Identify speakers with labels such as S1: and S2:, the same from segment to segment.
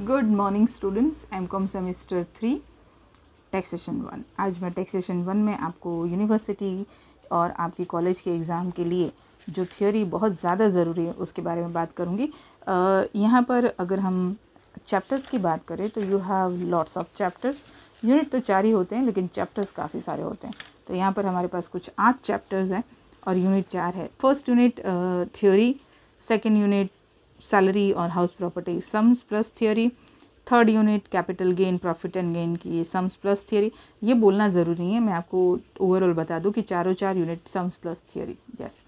S1: Good morning students M Com semester three taxation one आज मैं taxation one में आपको यूनिवर्सिटी और आपकी कॉलेज के एग्ज़ाम के लिए जो थियोरी बहुत ज़्यादा ज़रूरी है, उसके बारे में बात करूँगी। यहाँ पर अगर हम चैप्टर्स की बात करें तो you have lots of chapters unit तो चार ही होते हैं, लेकिन चैप्टर्स काफ़ी सारे होते हैं। तो यहाँ पर हमारे पास कुछ आठ चैप्टर्स हैं और यूनिट चार है। First unit theory second unit salary और house property sums plus theory third unit capital gain profit and gain की ये सम्स प्लस थियोरी ये बोलना ज़रूरी है, मैं आपको ओवरऑल बता दूँ कि चारों चार unit sums plus theory yes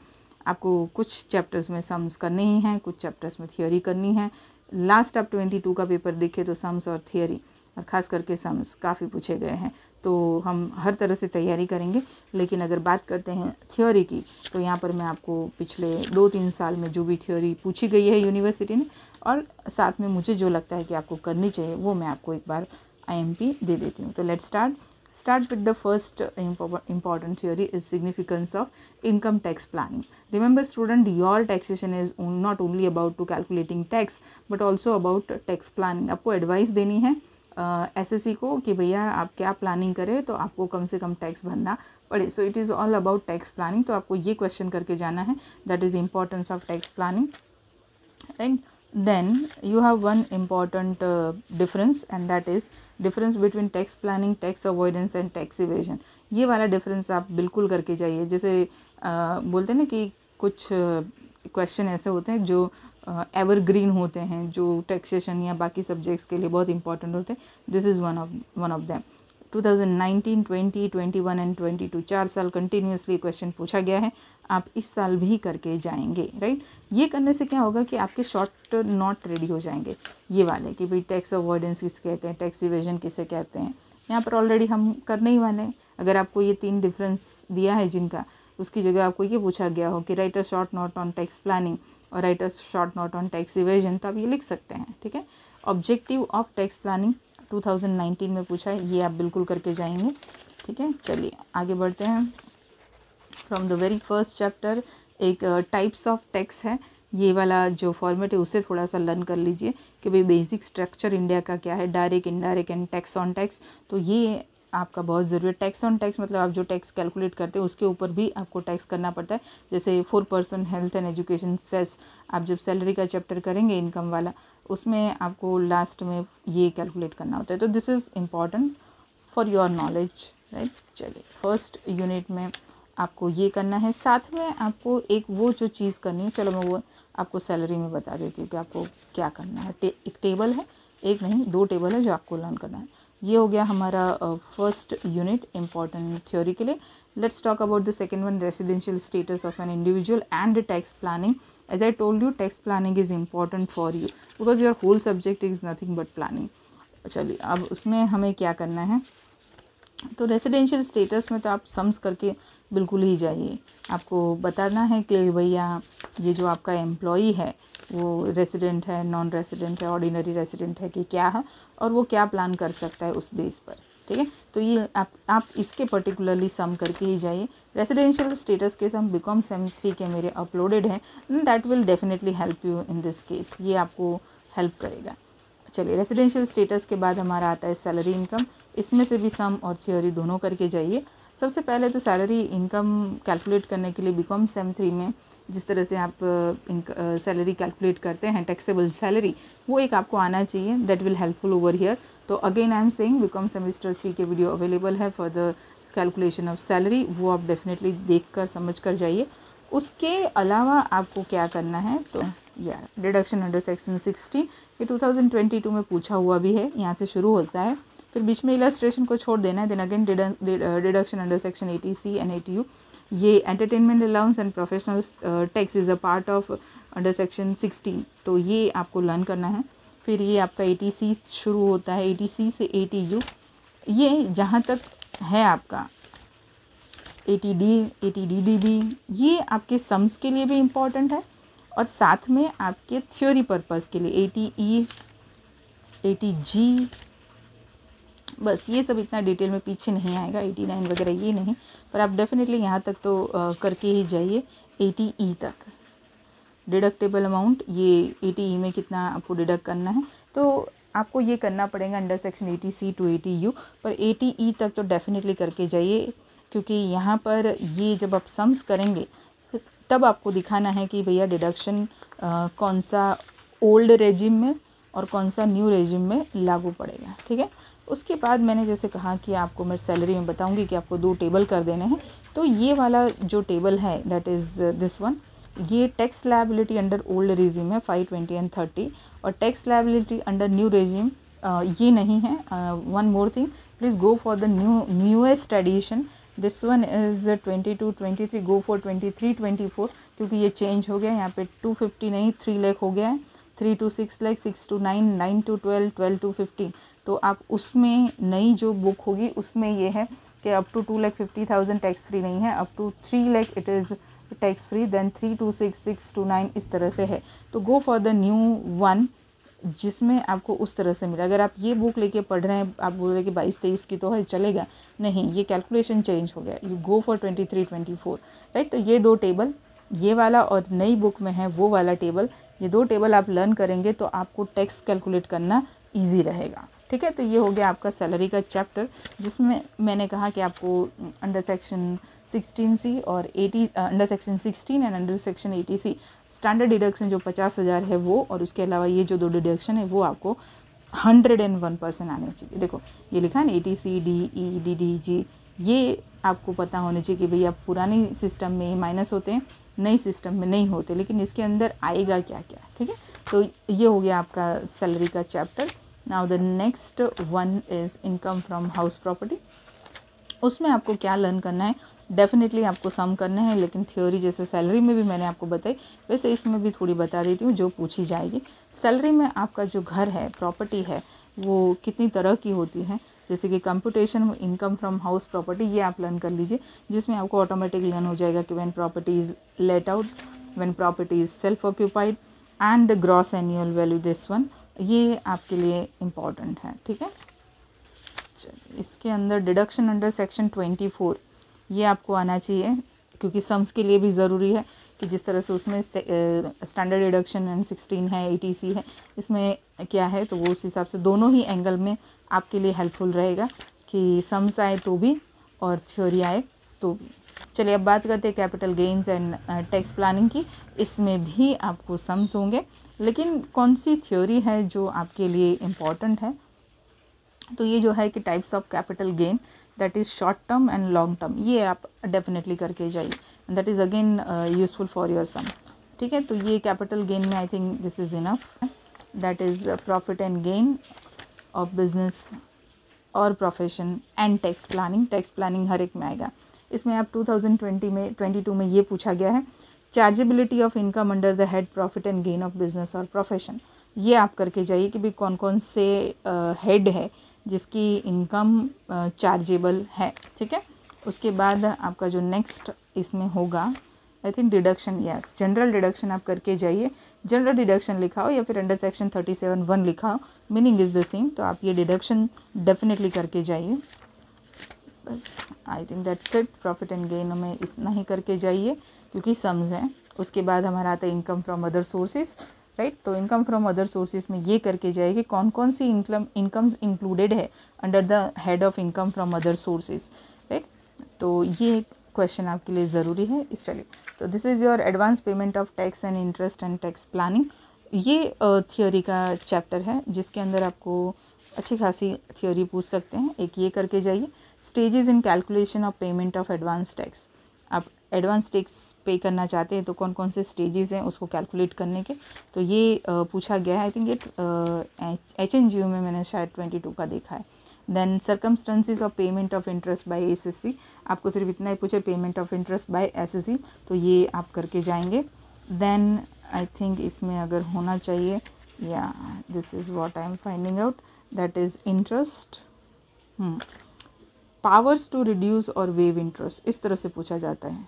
S1: आपको कुछ चैप्टर्स में सम्स करने ही हैं, कुछ चैप्टर्स में थियोरी करनी है. लास्ट आप ट्वेंटी टू का पेपर देखे तो सम्स और थियोरी और ख़ास करके सम्स काफ़ी पूछे गए हैं। तो हम हर तरह से तैयारी करेंगे, लेकिन अगर बात करते हैं थ्योरी की तो यहाँ पर मैं आपको पिछले दो तीन साल में जो भी थ्योरी पूछी गई है यूनिवर्सिटी ने, और साथ में मुझे जो लगता है कि आपको करनी चाहिए, वो मैं आपको एक बार आईएमपी दे देती हूँ। तो let start start with the first important theory is significance of income tax planning remember student your taxation is not only about to calculating tax but also about tax planning आपको advice देनी है SSC को कि भैया आप क्या planning करें तो आपको कम से कम टैक्स भरना पड़े। So it is all about tax planning तो आपको ये क्वेश्चन करके जाना है। That is importance of tax planning and you have one important uh, difference and that is difference between tax planning tax avoidance and tax evasion. ये वाला difference आप बिल्कुल करके जाइए। जैसे आ, बोलते हैं ना कि कुछ क्वेश्चन ऐसे होते हैं जो एवरग्रीन होते हैं जो टैक्सेशन या बाकी सब्जेक्ट्स के लिए बहुत इंपॉर्टेंट होते हैं। This is one of one of them 2019, 20, 21 and 22 चार साल कंटिन्यूसली क्वेश्चन पूछा गया है। आप इस साल भी करके जाएँगे राइट ये करने से क्या होगा कि आपके शॉर्ट नॉट रेडी हो जाएँगे। ये वाले कि भाई टैक्स अवॉइडेंस किसे कहते हैं टैक्स इवेजन किसे कहते हैं। यहाँ पर ऑलरेडी हम करने ही वाले हैं। अगर आपको ये तीन डिफरेंस दिया है जिनका उसकी जगह आपको ये पूछा गया हो कि write a short note on tax planning और write a short note on tax evasion तो आप ये लिख सकते हैं, ठीक है? ऑब्जेक्टिव ऑफ़ टैक्स प्लानिंग 2019 में पूछा है, ये आप बिल्कुल करके जाएँगे, ठीक है? चलिए, आगे बढ़ते हैं। From the very first chapter एक टाइप्स ऑफ़ टैक्स है। ये वाला जो फॉर्मेट है, उसे थोड़ा सा लर्न कर लीजिए कि भाई बेसिक स्ट्रक्चर इंडिया का क्या है direct indirect and tax on tax तो ये आपका बहुत ज़रूरी है। टैक्स ऑन टैक्स मतलब आप जो टैक्स कैलकुलेट करते हैं उसके ऊपर भी आपको टैक्स करना पड़ता है। जैसे four percent health and education cess आप जब सैलरी का चैप्टर करेंगे इनकम वाला उसमें आपको लास्ट में ये कैलकुलेट करना होता है। तो this is important for your knowledge right चलिए फ़र्स्ट यूनिट में आपको ये करना है। साथ में आपको एक वो जो चीज़ करनी है चलो मैं वो आपको सैलरी में बता देती हूँ कि आपको क्या करना है। टे, एक टेबल है एक नहीं दो टेबल है जो आपको लर्न करना है। ये हो गया हमारा फ़र्स्ट यूनिट इंपॉर्टेंट थ्योरी के लिए। Let's talk about the second one residential status of an individual and tax planning as I told you tax planning is important for you because your whole subject is nothing but planning चलिए, अब उसमें हमें क्या करना है? तो residential status में तो आप सम्स करके बिल्कुल ही जाइए। आपको बताना है कि भैया ये जो आपका एम्प्लॉई है, वो रेसिडेंट है नॉन रेसिडेंट है ऑर्डिनरी रेसिडेंट है कि क्या है और वो क्या प्लान कर सकता है उस बेस पर, ठीक है? तो ये आप आप इसके पर्टिकुलरली सम करके ही जाइए। रेसिडेंशियल स्टेटस के सम बिकॉम सेम थ्री के मेरे अपलोडेड हैं। That will definitely help you in this case ये आपको हेल्प करेगा। चलिए रेसिडेंशियल स्टेटस के बाद हमारा आता है सैलरी इनकम इसमें से भी सम और थियोरी दोनों करके जाइए। सबसे पहले तो सैलरी इनकम कैलकुलेट करने के लिए बीकॉम सेम थ्री में जिस तरह से आप सैलरी कैलकुलेट करते हैं टैक्सेबल सैलरी वो एक आपको आना चाहिए that will helpful over here तो again I am saying B Com semester three के वीडियो अवेलेबल है for the calculation of salary वो आप डेफिनेटली देख कर समझ कर जाइए। उसके अलावा आपको क्या करना है तो या डिडक्शन अंडर सेक्शन सिक्सटी ये टू में पूछा हुआ भी है, यहाँ से शुरू होता है। फिर बीच में इलास्ट्रेशन को छोड़ देना है। Then again deduction under section eighty C and eighty U ये entertainment allowance and professional tax is a part of under section sixteen तो ये आपको लर्न करना है। फिर ये आपका ए शुरू होता है। ए सी से ए टी यू ये जहाँ तक है आपका। Eighty D eighty D D B ये आपके सम्स के लिए भी इंपॉर्टेंट है। और साथ में आपके थ्योरी पर्पज़ के लिए A T E A T G बस ये सब इतना डिटेल में पीछे नहीं आएगा एटी नाइन वगैरह ये नहीं पर आप डेफिनेटली यहाँ तक तो आ, करके ही जाइए एटी ई तक। डिडक्टेबल अमाउंट ये एटी ई में कितना आपको डिडक्ट करना है तो आपको ये करना पड़ेगा under section eighty C to eighty U पर एटी ई तक तो डेफिनेटली करके जाइए क्योंकि यहाँ पर ये जब आप सम्स करेंगे तब आपको दिखाना है कि भैया डिडक्शन कौन सा ओल्ड रेजिम में और कौन सा न्यू रेजिम में लागू पड़ेगा, ठीक है? उसके बाद मैंने जैसे कहा कि आपको मैं सैलरी में बताऊँगी कि आपको दो टेबल कर देने हैं। तो ये वाला जो टेबल है दैट इज़ दिस वन ये tax liability under old regime है फाइव ट्वेंटी एंड थर्टी और tax liability under new regime ये नहीं है। One more thing please go for the new newest edition this one is twenty two twenty three go for twenty three twenty four क्योंकि ये change हो गया, यहाँ पे टू फिफ्टी नहीं थ्री लैख हो गया है। Three two six lakh six two nine nine two twelve twelve two fifteen तो आप उसमें नई जो बुक होगी, उसमें ये है कि up to two lakh fifty thousand tax free नहीं है up to three lakh it is tax free then three two six six two nine इस तरह से है। तो go for the new one जिसमें आपको उस तरह से मिला। अगर आप ये बुक लेके पढ़ रहे हैं, आप बोल रहे कि बाईस, तेईस की तो है, चलेगा। नहीं, ये कैलकुलेशन चेंज हो गया। You go for twenty three twenty four right तो ये दो टेबल ये वाला और नई बुक में है, वो वाला टेबल ये दो टेबल आप लर्न करेंगे तो आपको टैक्स कैलकुलेट करना ईजी रहेगा। ठीक है? तो ये हो गया आपका सैलरी का चैप्टर, जिसमें मैंने कहा कि आपको अंडर सेक्शन 16 सी और 80 under section 16 and under section 80 C standard deduction जो पचास हज़ार है वो, और उसके अलावा ये जो दो डिडक्शन है वो आपको हंड्रेड एंड वन परसेंट आने चाहिए। देखो, ये लिखा है ना A T C, D, E, D D, G, ये आपको पता होना चाहिए कि भैया पुरानी सिस्टम में माइनस होते हैं, नई सिस्टम में नहीं होते, लेकिन इसके अंदर आएगा क्या क्या ठीक है? तो ये हो गया आपका सैलरी का chapter now the next one is income from house property उसमें आपको क्या लर्न करना है? डेफिनेटली आपको सम करना है, लेकिन थ्योरी जैसे सैलरी में भी मैंने आपको बताई, वैसे इसमें भी थोड़ी बता देती हूँ, जो पूछी जाएगी। सैलरी में आपका जो घर है प्रॉपर्टी है, वो कितनी तरह की होती है? जैसे कि computation income from house property ये आप लर्न कर लीजिए, जिसमें आपको ऑटोमेटिक लर्न हो जाएगा कि when property is let out when property is self occupied and the gross annual value this one ये आपके लिए इंपॉर्टेंट है, ठीक है? इसके अंदर deduction under section twenty four ये आपको आना चाहिए, क्योंकि सम्स के लिए भी ज़रूरी है। कि जिस तरह से उसमें स्टैंडर्ड डिडक्शन एंड सिक्सटीन है ए है, इसमें क्या है तो वो उस हिसाब से दोनों ही एंगल में आपके लिए हेल्पफुल रहेगा कि सम्स आए तो भी और थ्योरी आए तो भी। चलिए अब बात करते हैं capital gains and tax planning की। इसमें भी आपको सम्स होंगे। लेकिन कौन सी थ्योरी है जो आपके लिए इंपॉर्टेंट है? तो ये जो है कि types of capital gain that is short term and long term ये आप डेफिनेटली करके जाइए। That is again useful for your sum ठीक है? तो ये कैपिटल गेन में I think this is enough that is profit and gain of business और profession and tax planning tax planning हर एक में आएगा। इसमें आप 2020 में 22 में ये पूछा गया है। Chargeability of income under the head profit and gain of business और प्रोफेशन ये आप करके जाइए कि भाई कौन कौन से हेड uh, है। जिसकी इनकम चार्जेबल है, ठीक है? उसके बाद आपका जो नेक्स्ट इसमें होगा I think deduction yes general deduction आप करके जाइए। जनरल डिडक्शन लिखा हो या फिर under section thirty seven one लिखा हो मीनिंग इज़ द सेम तो आप ये डिडक्शन डेफिनेटली करके जाइए। बस I think that's it profit and gain हमें इतना ही करके जाइए, क्योंकि सम्स हैं। उसके बाद हमारा आता है income from other sources right तो इनकम फ्रॉम अदर सोर्सेज में ये करके जाए कि कौन कौन सी इनकम इनकम्स इंक्लूडेड है under the head of income from other sources right तो ये एक क्वेश्चन आपके लिए ज़रूरी है, इस चलिए। तो this is your advance payment of tax and interest and tax planning ये थियोरी का चैप्टर है, जिसके अंदर आपको अच्छी खासी थियोरी पूछ सकते हैं। एक ये करके जाइए। Stages in calculation of payment of advance tax आप एडवांस टैक्स पे करना चाहते हैं तो कौन कौन से स्टेजेस हैं उसको कैलकुलेट करने के? तो ये पूछा गया है आई थिंक ये एच एन जी ओ में मैंने शायद ट्वेंटी टू का देखा है। Then circumstances of payment of interest by SSC आपको सिर्फ़ इतना ही पूछे payment of interest by SSC तो ये आप करके जाएँगे। देन आई थिंक इसमें अगर होना चाहिए, या this is what I am finding out that is interest powers to reduce और वेव इंटरेस्ट इस तरह से पूछा जाता है।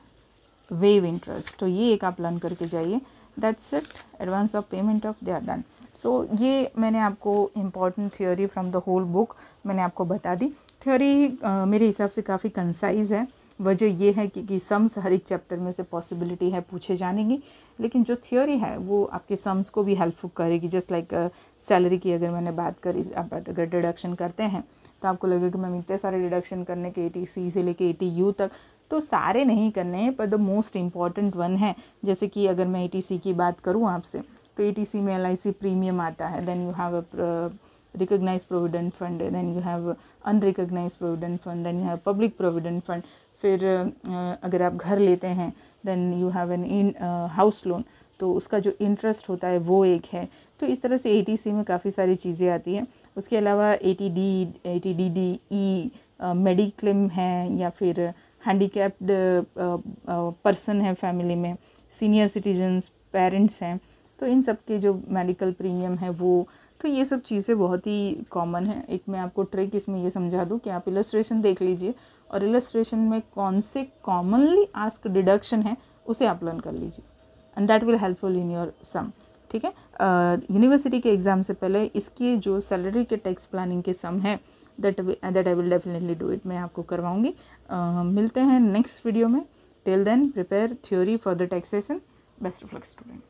S1: वेव इंटरेस्ट तो ये एक आप लर्न करके जाइए। That's it advance of payment of they are done so ये मैंने आपको important theory from the whole book मैंने आपको बता दी। थ्योरी मेरे हिसाब से काफ़ी कंसाइज है। वजह यह है कि, कि सम्स हर एक चैप्टर में से पॉसिबिलिटी है पूछे जाने की लेकिन जो थियोरी है वो आपके सम्स को भी हेल्पफुल करेगी। जस्ट लाइक सैलरी की अगर मैंने बात करी आप अगर डिडक्शन करते हैं तो आपको लगेगा कि मैम इतने सारे डिडक्शन करने के ए सी से लेके ए यू तक। तो सारे नहीं करने हैं, पर द मोस्ट इंपॉर्टेंट वन है। जैसे कि अगर मैं एटीसी की बात करूँ आपसे तो एटीसी में एलआईसी प्रीमियम आता है। Then you have a recognized provident fund, then you have unrecognized provident fund, then you have public provident fund फिर अगर आप घर लेते हैं then you have an in house loan तो उसका जो इंटरेस्ट होता है वो एक है। तो इस तरह से ए में काफ़ी सारी चीज़ें आती हैं। उसके अलावा A T D A T D D E mediclaim है या फिर हैंडीकैप्ड पर्सन है फैमिली में। सीनियर सिटीजन्स पेरेंट्स हैं। तो इन सब के जो मेडिकल प्रीमियम है वो तो ये सब चीज़ें बहुत ही कॉमन है। एक मैं आपको ट्रिक इसमें ये समझा दूँ कि आप इलस्ट्रेशन देख लीजिए और इलस्ट्रेशन में कौन से कॉमनली आस्क डिडक्शन है, उसे आप लर्न कर लीजिए। And that will helpful in your sum ठीक है? यूनिवर्सिटी के एग्ज़ाम से पहले इसके जो सैलरी के टैक्स प्लानिंग के सम है that that I will definitely do it मैं आपको करवाऊँगी। uh, मिलते हैं नेक्स्ट वीडियो में। Till then prepare theory for the taxation best of luck student